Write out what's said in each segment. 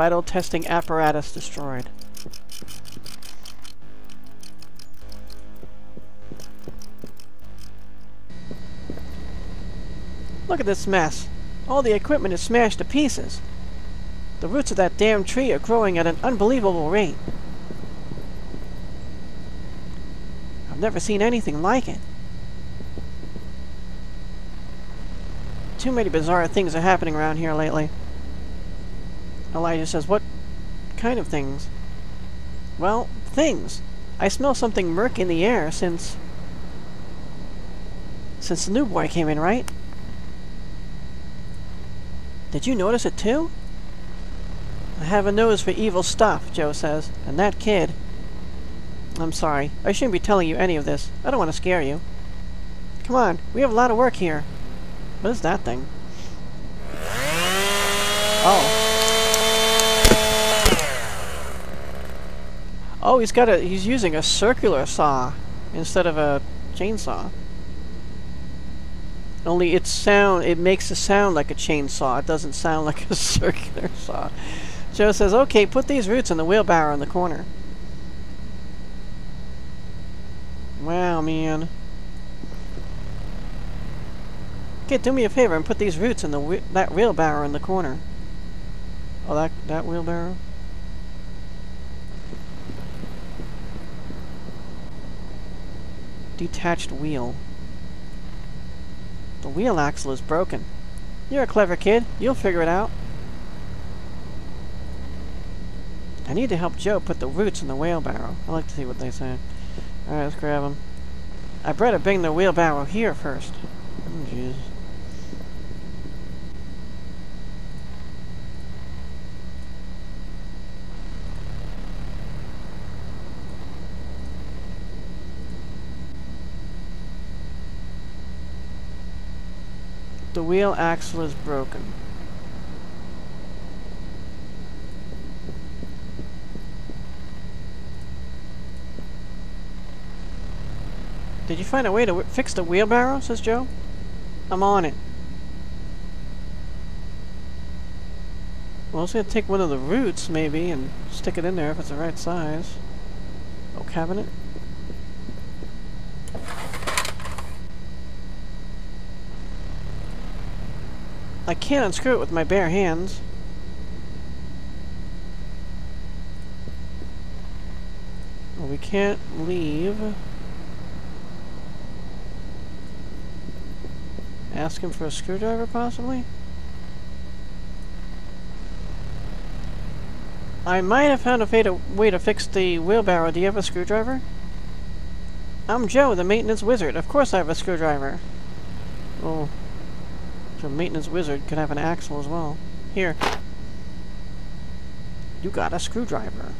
Vital testing apparatus destroyed. Look at this mess. All the equipment is smashed to pieces. The roots of that damn tree are growing at an unbelievable rate. I've never seen anything like it. Too many bizarre things are happening around here lately. Elijah says, What kind of things? Well, things. I smell something murky in the air since... Since the new boy came in, right? Did you notice it too? I have a nose for evil stuff, Joe says. And that kid... I'm sorry. I shouldn't be telling you any of this. I don't want to scare you. Come on, we have a lot of work here. What is that thing? Oh. Oh, he's got a he's using a circular saw instead of a chainsaw. Only its sound it makes a sound like a chainsaw. It doesn't sound like a circular saw. Joe says, "Okay, put these roots in the wheelbarrow in the corner." Wow, man. Okay, do me a favor and put these roots in the that wheelbarrow in the corner. Oh, that that wheelbarrow. Detached wheel. The wheel axle is broken. You're a clever kid. You'll figure it out. I need to help Joe put the roots in the wheelbarrow. i like to see what they say. Alright, let's grab them. I better bring the wheelbarrow here first. Oh, jeez. The wheel axle is broken. Did you find a way to fix the wheelbarrow? says Joe. I'm on it. Well, I was going to take one of the roots, maybe, and stick it in there if it's the right size. Oh, cabinet. I can't unscrew it with my bare hands. We can't leave. Ask him for a screwdriver, possibly? I might have found a way to fix the wheelbarrow. Do you have a screwdriver? I'm Joe, the maintenance wizard. Of course I have a screwdriver. Oh. The maintenance wizard could have an axle as well. Here. You got a screwdriver.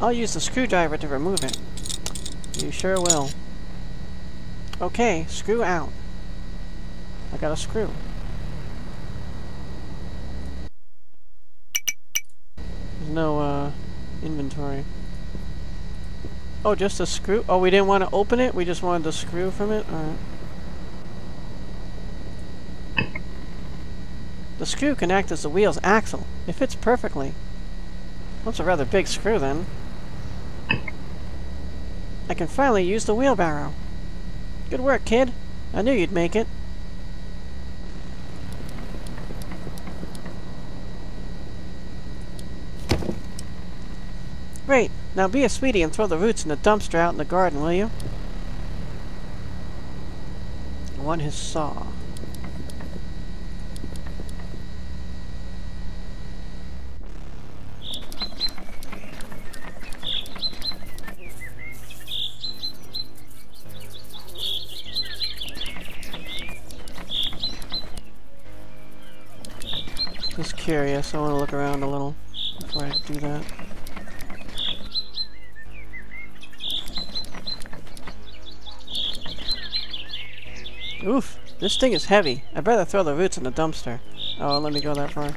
I'll use the screwdriver to remove it. You sure will. Okay, screw out. I got a screw. There's no, uh, inventory. Oh, just a screw? Oh, we didn't want to open it? We just wanted the screw from it? Alright. The screw can act as the wheel's axle. It fits perfectly. That's a rather big screw, then. I can finally use the wheelbarrow. Good work, kid. I knew you'd make it. Great. Now be a sweetie and throw the roots in the dumpster out in the garden, will you? Want his saw. Just curious, I want to look around a little before I do that. Oof, this thing is heavy. I'd rather throw the roots in the dumpster. Oh, let me go that far.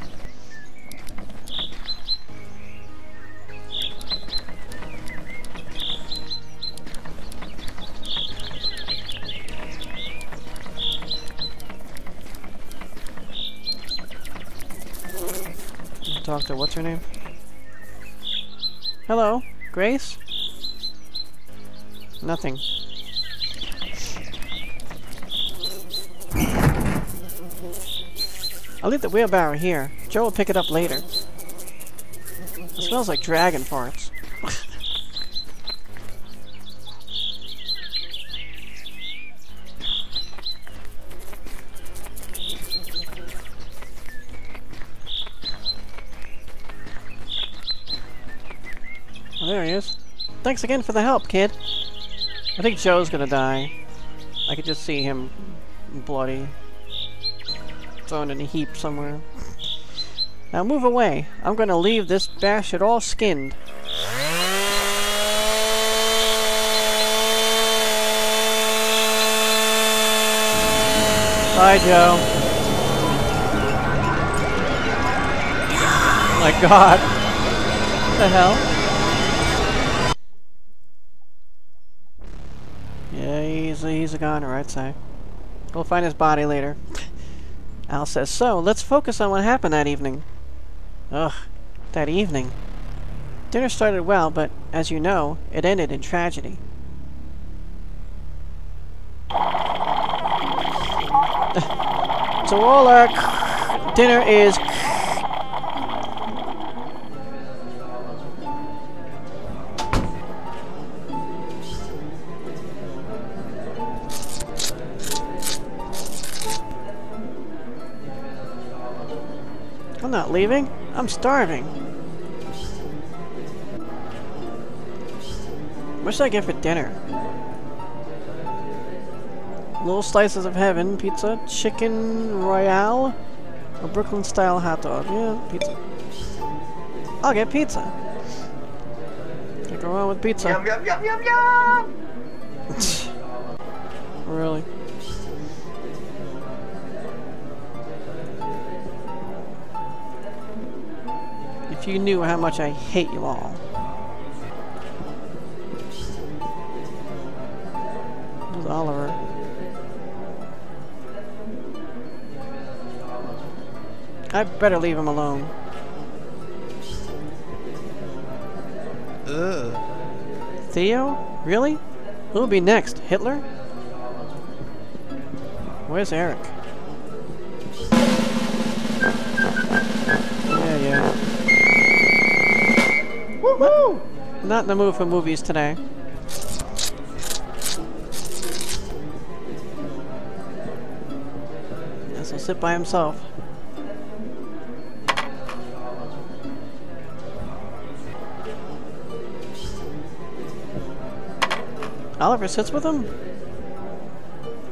talk to what's her name? Hello, Grace? Nothing. I'll leave the wheelbarrow here. Joe will pick it up later. It smells like dragon farts. There he is. Thanks again for the help, kid. I think Joe's gonna die. I could just see him bloody. Thrown in a heap somewhere. Now move away. I'm gonna leave this bastard all skinned. Bye, Joe. My god. What the hell? Yeah, he's a, he's a goner, I'd say. We'll find his body later. Al says, so, let's focus on what happened that evening. Ugh, that evening. Dinner started well, but, as you know, it ended in tragedy. so all our dinner is leaving. I'm starving. What should I get for dinner? Little slices of heaven, pizza, chicken royale, a Brooklyn style hot dog. Yeah, pizza. I'll get pizza. Can't go wrong with pizza. Yum yum yum yum yum. really? If you knew how much I hate you all. There's Oliver. I better leave him alone. Ugh. Theo? Really? Who'll be next? Hitler? Where's Eric? Woohoo! Not in the mood for movies today. Guess he'll sit by himself. Oliver sits with him?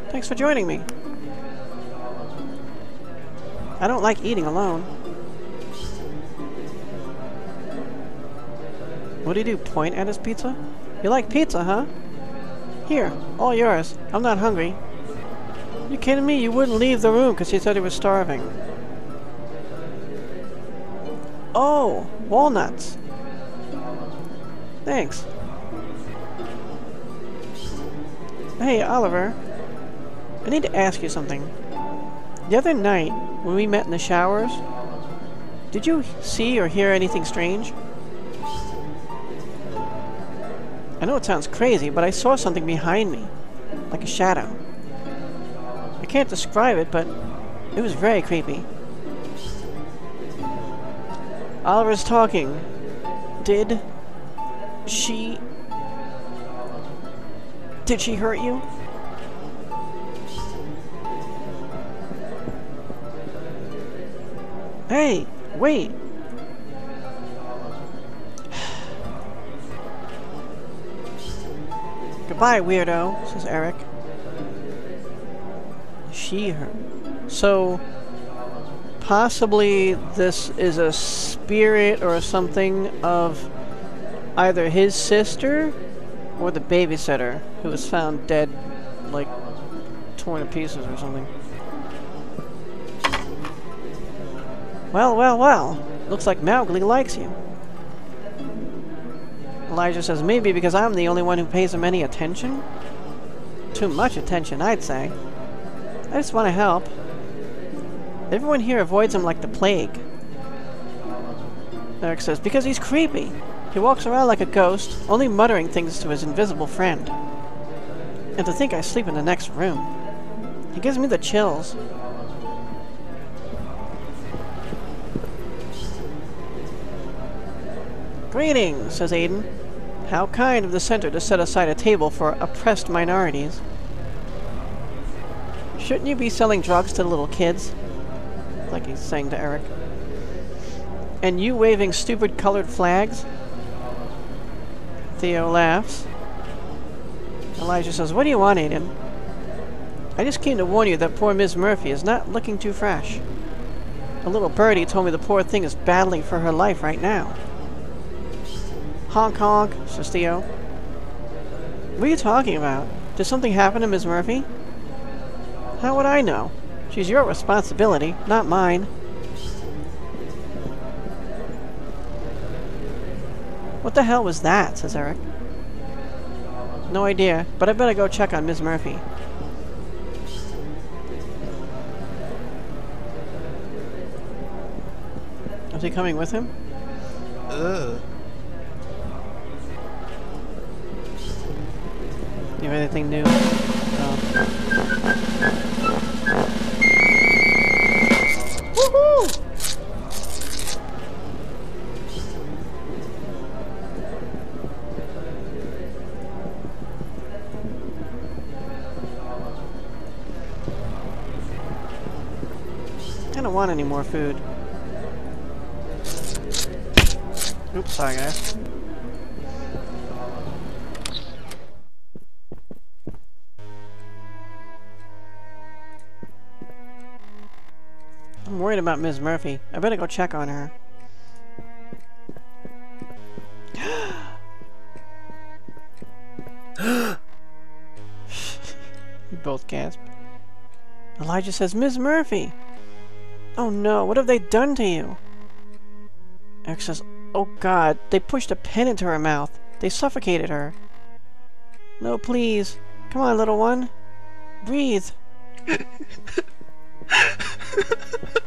Thanks for joining me. I don't like eating alone. What do you do, point at his pizza? You like pizza, huh? Here, all yours. I'm not hungry. You kidding me? You wouldn't leave the room because you said you was starving. Oh, walnuts. Thanks. Hey, Oliver. I need to ask you something. The other night, when we met in the showers, did you see or hear anything strange? I know it sounds crazy, but I saw something behind me, like a shadow. I can't describe it, but it was very creepy. Oliver's talking. Did she... Did she hurt you? Hey, wait! Goodbye, weirdo, says Eric. She, her. So, possibly this is a spirit or something of either his sister or the babysitter who was found dead, like, torn to pieces or something. Well, well, well. Looks like Mowgli likes you. Elijah says, maybe because I'm the only one who pays him any attention? Too much attention, I'd say. I just want to help. Everyone here avoids him like the plague. Eric says, because he's creepy. He walks around like a ghost, only muttering things to his invisible friend. And to think I sleep in the next room. He gives me the chills. Greetings, says Aiden. How kind of the center to set aside a table for oppressed minorities. Shouldn't you be selling drugs to little kids? Like he's saying to Eric. And you waving stupid colored flags? Theo laughs. Elijah says, What do you want, Aiden? I just came to warn you that poor Miss Murphy is not looking too fresh. A little birdie told me the poor thing is battling for her life right now. Honk honk, says Theo. What are you talking about? Did something happen to Miss Murphy? How would I know? She's your responsibility, not mine. What the hell was that? says Eric. No idea, but I better go check on Miss Murphy. Is he coming with him? Ugh. Anything new? I don't want any more food. Oops, sorry guys. I'm worried about Ms. Murphy. I better go check on her. we both gasp. Elijah says, Ms. Murphy! Oh no, what have they done to you? Eric says, Oh god, they pushed a pen into her mouth. They suffocated her. No, please. Come on, little one. Breathe.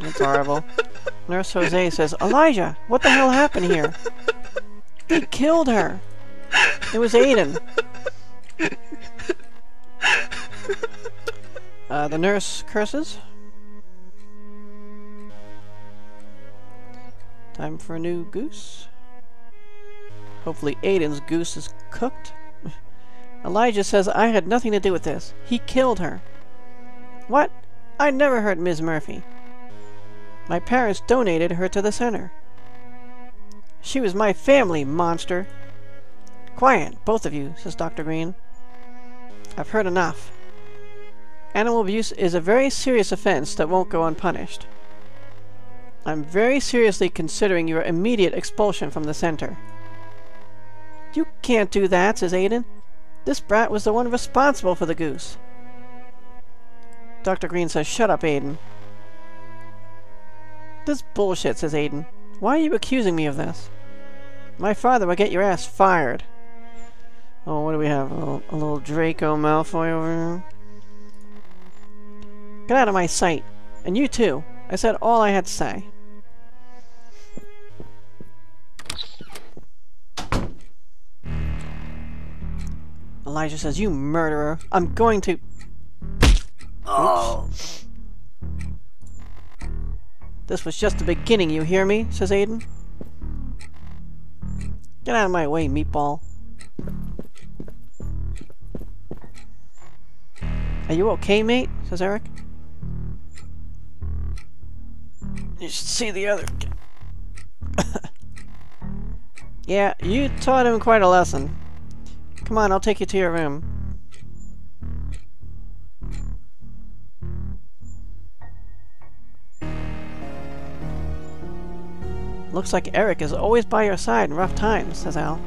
That's horrible. Nurse Jose says, Elijah, what the hell happened here? He killed her. It was Aiden. Uh, the nurse curses. Time for a new goose. Hopefully Aiden's goose is cooked. Elijah says I had nothing to do with this. He killed her. What? I never hurt Ms. Murphy. My parents donated her to the center. She was my family, monster. Quiet, both of you, says Dr. Green. I've heard enough. Animal abuse is a very serious offense that won't go unpunished. I'm very seriously considering your immediate expulsion from the center. You can't do that, says Aiden. This brat was the one responsible for the goose. Dr. Green says, Shut up, Aiden. This bullshit, says Aiden. Why are you accusing me of this? My father will get your ass fired. Oh, what do we have? A little, a little Draco Malfoy over here? Get out of my sight. And you too. I said all I had to say. Elijah says, You murderer. I'm going to... Oh. This was just the beginning, you hear me? says Aiden. Get out of my way, meatball. Are you okay, mate? says Eric. You should see the other. yeah, you taught him quite a lesson. Come on, I'll take you to your room. Looks like Eric is always by your side in rough times, says Al.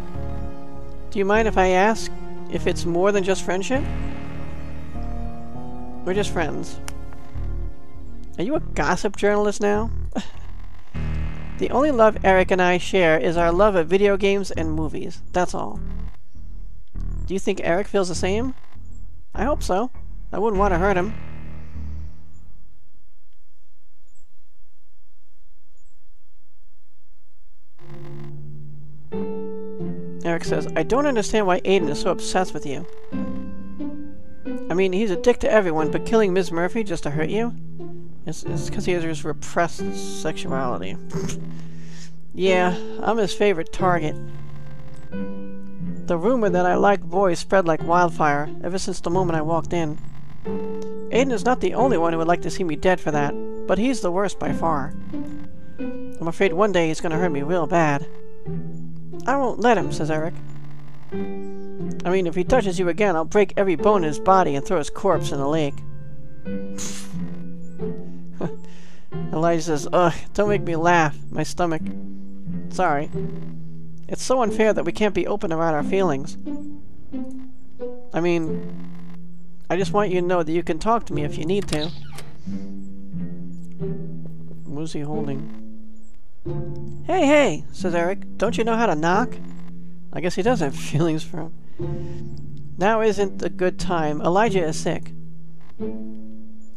Do you mind if I ask if it's more than just friendship? We're just friends. Are you a gossip journalist now? the only love Eric and I share is our love of video games and movies. That's all. Do you think Eric feels the same? I hope so. I wouldn't want to hurt him. Eric says, I don't understand why Aiden is so obsessed with you. I mean, he's a dick to everyone, but killing Ms. Murphy just to hurt you? It's because he has his repressed sexuality. yeah, I'm his favorite target. The rumor that I like boys spread like wildfire ever since the moment I walked in. Aiden is not the only one who would like to see me dead for that, but he's the worst by far. I'm afraid one day he's gonna hurt me real bad. I won't let him, says Eric. I mean, if he touches you again, I'll break every bone in his body and throw his corpse in the lake. Elijah says, Ugh, don't make me laugh. My stomach. Sorry. It's so unfair that we can't be open about our feelings. I mean, I just want you to know that you can talk to me if you need to. Who's he holding? Hey, hey, says Eric. Don't you know how to knock? I guess he does have feelings for him. Now isn't a good time. Elijah is sick.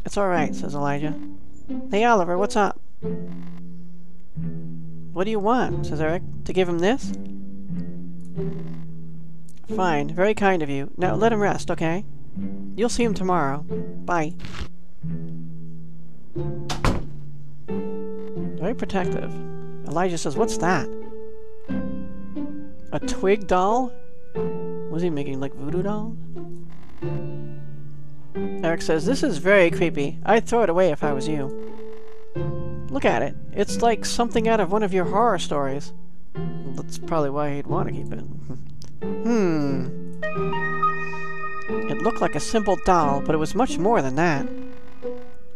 It's alright, says Elijah. Hey, Oliver, what's up? What do you want, says Eric. To give him this? Fine, very kind of you. Now let him rest, okay? You'll see him tomorrow. Bye. Very protective. Elijah says, what's that? A twig doll? Was he making, like, voodoo doll? Eric says, this is very creepy. I'd throw it away if I was you. Look at it. It's like something out of one of your horror stories. That's probably why he'd want to keep it. hmm. It looked like a simple doll, but it was much more than that.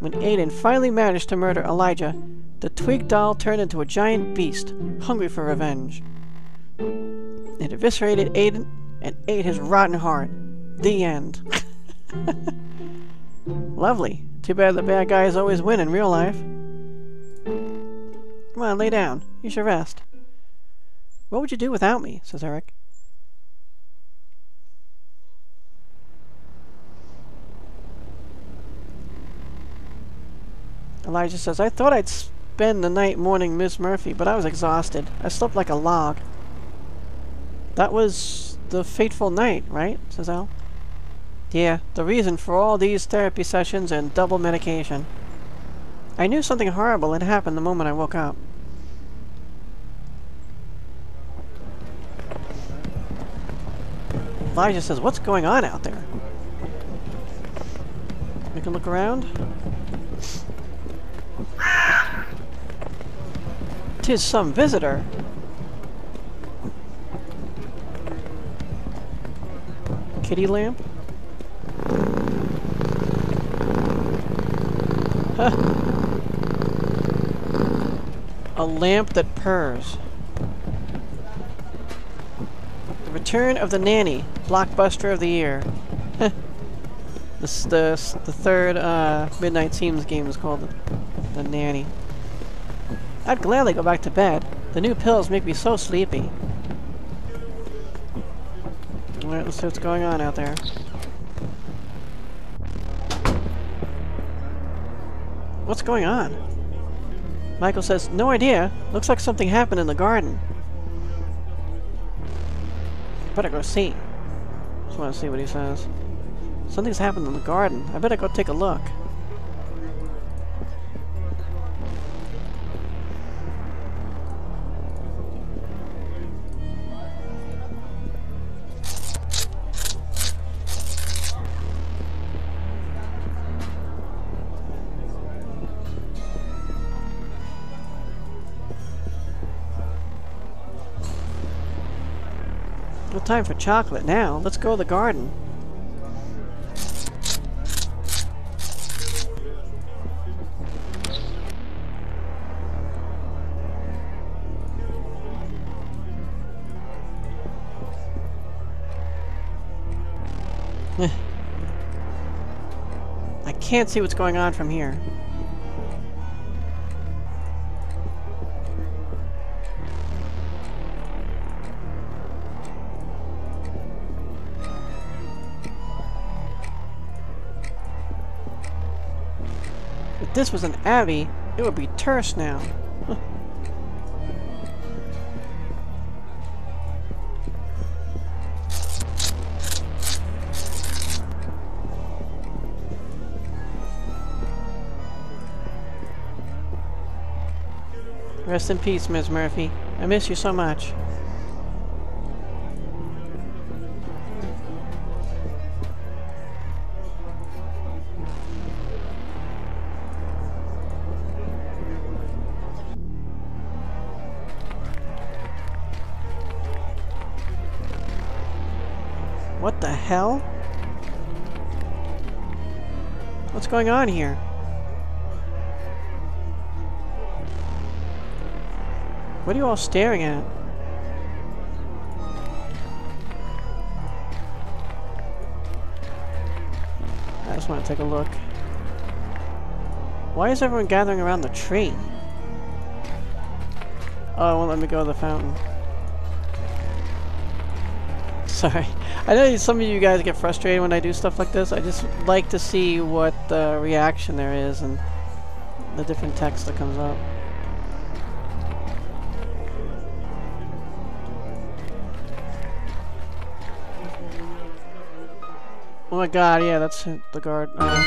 When Aiden finally managed to murder Elijah, the twig doll turned into a giant beast, hungry for revenge. It eviscerated Aiden and ate his rotten heart. The end. Lovely. Too bad the bad guys always win in real life. Come on, lay down. You should rest. What would you do without me? says Eric. Elijah says, I thought I'd spend the night mourning Miss Murphy, but I was exhausted. I slept like a log. That was the fateful night, right? says Al. Yeah, the reason for all these therapy sessions and double medication. I knew something horrible had happened the moment I woke up. Elijah says, what's going on out there? We can look around. Tis some visitor. Kitty lamp? A lamp that purrs. The Return of the Nanny, blockbuster of the year. this the the third uh, Midnight Scenes game is called the, the Nanny. I'd gladly go back to bed. The new pills make me so sleepy. Alright, let's see what's going on out there. What's going on? Michael says, no idea. Looks like something happened in the garden. Better go see. Just want to see what he says. Something's happened in the garden. I better go take a look. Time for chocolate now. Let's go to the garden. Eh. I can't see what's going on from here. this was an abbey, it would be terse now. Rest in peace, Ms. Murphy. I miss you so much. Going on here? What are you all staring at? I just want to take a look. Why is everyone gathering around the tree? Oh, it won't let me go to the fountain. Sorry. I know some of you guys get frustrated when I do stuff like this. I just like to see what uh, reaction there is and the different text that comes up. Oh my god, yeah, that's the guard. Uh,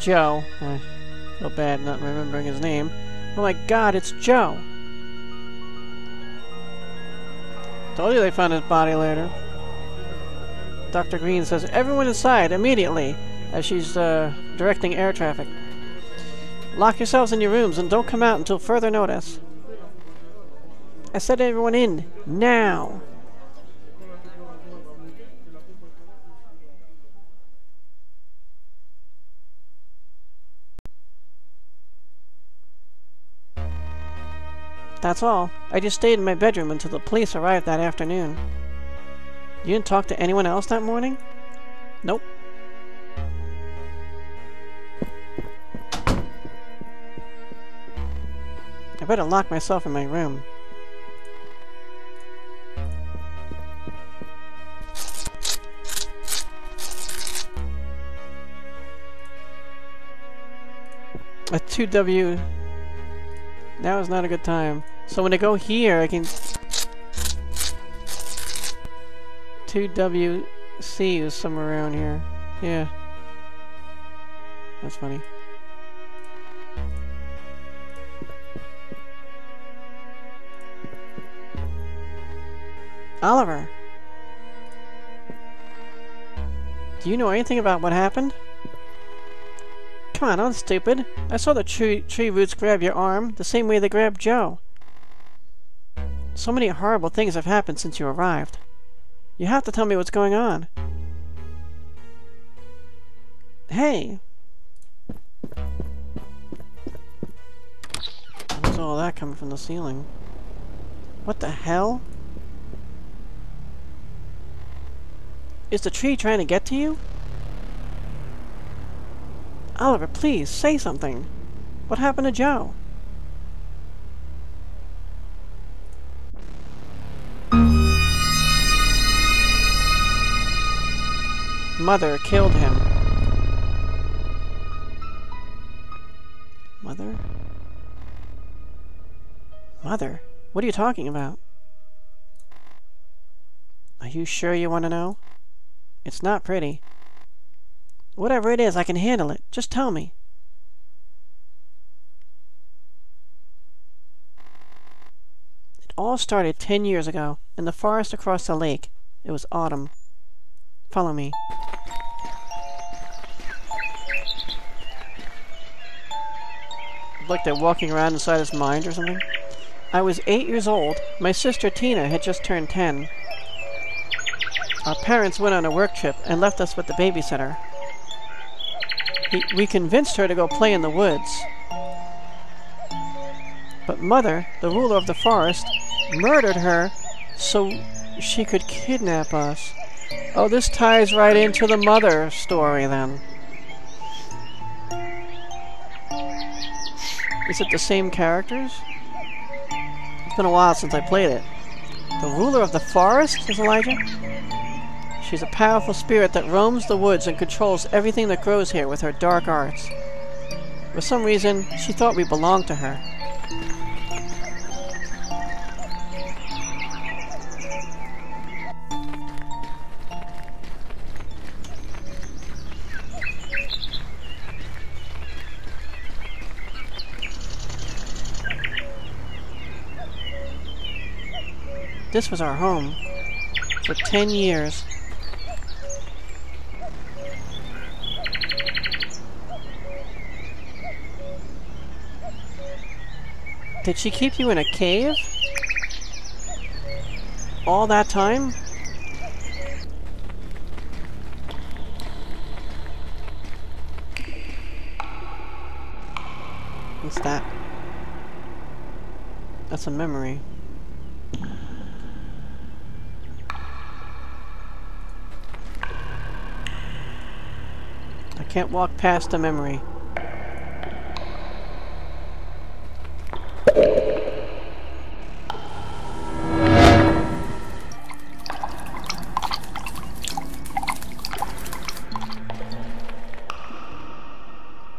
Joe. I feel bad not remembering his name. Oh my god, it's Joe! Told you they found his body later. Dr. Green says, everyone inside, immediately, as she's uh, directing air traffic. Lock yourselves in your rooms and don't come out until further notice. I said everyone in, now! That's all. I just stayed in my bedroom until the police arrived that afternoon. You didn't talk to anyone else that morning? Nope. I better lock myself in my room. A 2W... Now is not a good time. So when I go here, I can... 2WC is somewhere around here. Yeah. That's funny. Oliver! Do you know anything about what happened? Come on, I'm stupid. I saw the tree, tree roots grab your arm, the same way they grabbed Joe. So many horrible things have happened since you arrived. You have to tell me what's going on. Hey! What's all that coming from the ceiling? What the hell? Is the tree trying to get to you? Oliver, please, say something. What happened to Joe? Mother killed him. Mother? Mother? What are you talking about? Are you sure you want to know? It's not pretty. Whatever it is, I can handle it. Just tell me. It all started ten years ago, in the forest across the lake. It was autumn. Follow me. Like they're walking around inside his mind or something. I was eight years old. My sister Tina had just turned ten. Our parents went on a work trip and left us with the babysitter. He, we convinced her to go play in the woods. But Mother, the ruler of the forest, murdered her so she could kidnap us. Oh, this ties right into the Mother story then. Is it the same characters? It's been a while since I played it. The ruler of the forest, says Elijah? She's a powerful spirit that roams the woods and controls everything that grows here with her dark arts. For some reason, she thought we belonged to her. This was our home. For ten years. Did she keep you in a cave? All that time? What's that? That's a memory. Can't walk past a memory.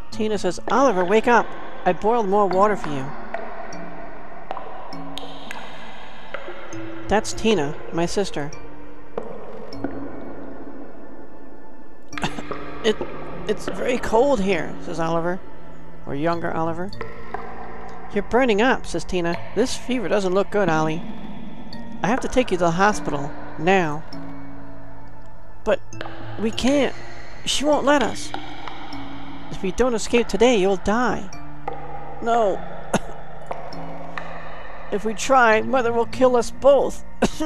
Tina says, Oliver, wake up! I boiled more water for you. That's Tina, my sister. it, it's very cold here, says Oliver. Or younger Oliver. You're burning up, says Tina. This fever doesn't look good, Ollie. I have to take you to the hospital. Now. But we can't. She won't let us. If we don't escape today, you'll die. No. if we try, Mother will kill us both.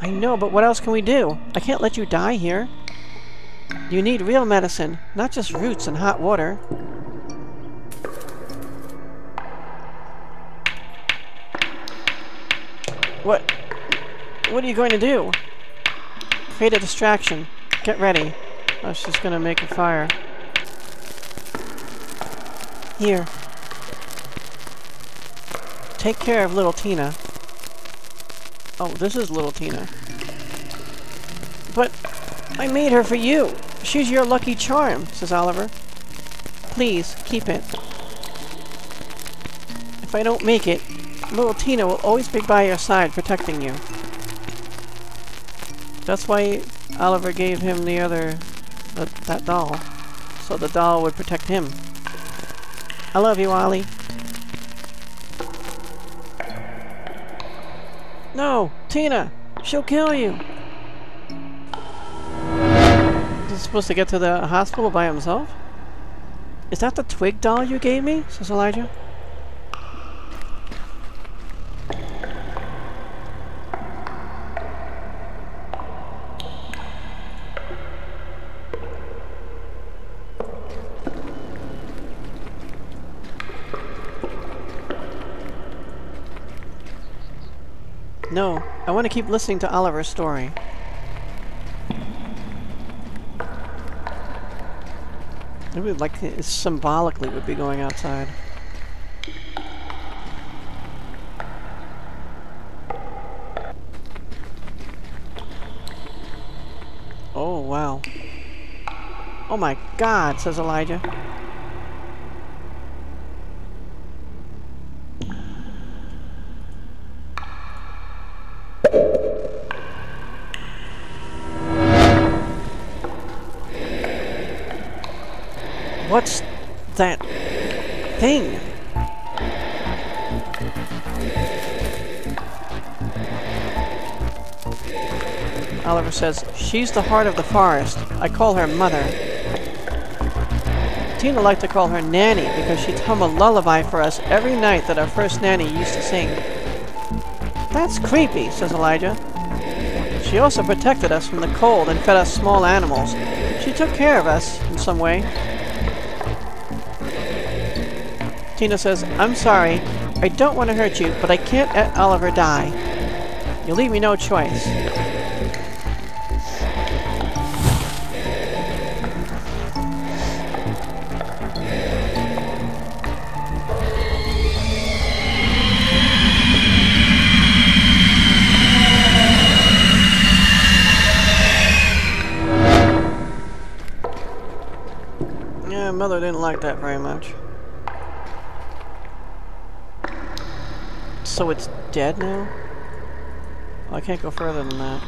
I know, but what else can we do? I can't let you die here. You need real medicine, not just roots and hot water. What? What are you going to do? Create a distraction. Get ready. Oh, she's gonna make a fire. Here. Take care of little Tina. Oh, this is little Tina. But I made her for you. She's your lucky charm, says Oliver. Please, keep it. If I don't make it, little Tina will always be by your side protecting you. That's why Oliver gave him the other... The, that doll. So the doll would protect him. I love you, Ollie. No! Tina! She'll kill you! Supposed to get to the hospital by himself? Is that the twig doll you gave me? Says Elijah. No, I want to keep listening to Oliver's story. Maybe like it symbolically would be going outside. Oh, wow. Oh my god, says Elijah. That thing? Oliver says, She's the heart of the forest. I call her Mother. Tina liked to call her Nanny because she'd hum a lullaby for us every night that our first nanny used to sing. That's creepy, says Elijah. She also protected us from the cold and fed us small animals. She took care of us in some way. Tina says, I'm sorry. I don't want to hurt you, but I can't let Oliver die. You leave me no choice. Yeah, Mother didn't like that very much. so it's dead now? Well, I can't go further than that.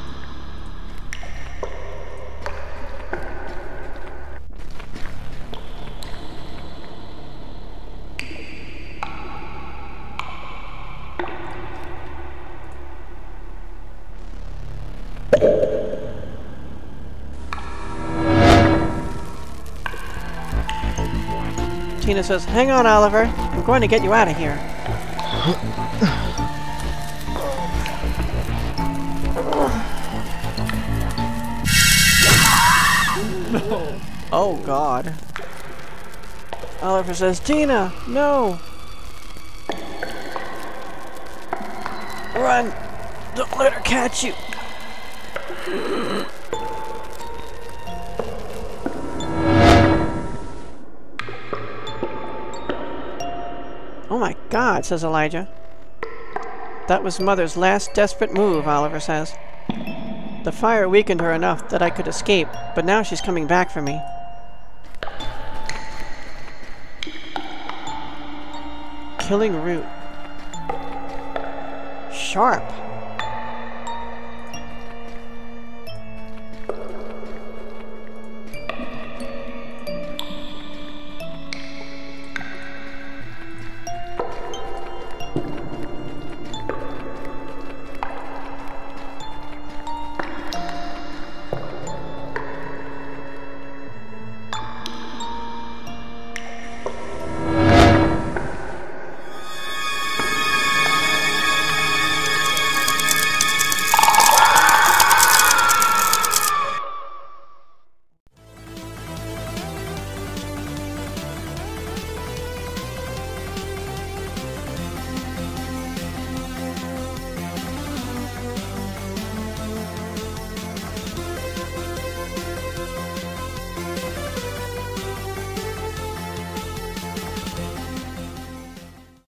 Tina says, hang on, Oliver. I'm going to get you out of here. No. Oh, God. Oliver says, Tina, no! Run! Don't let her catch you! Oh my god, says Elijah. That was Mother's last desperate move, Oliver says. The fire weakened her enough that I could escape, but now she's coming back for me. Killing root. Sharp.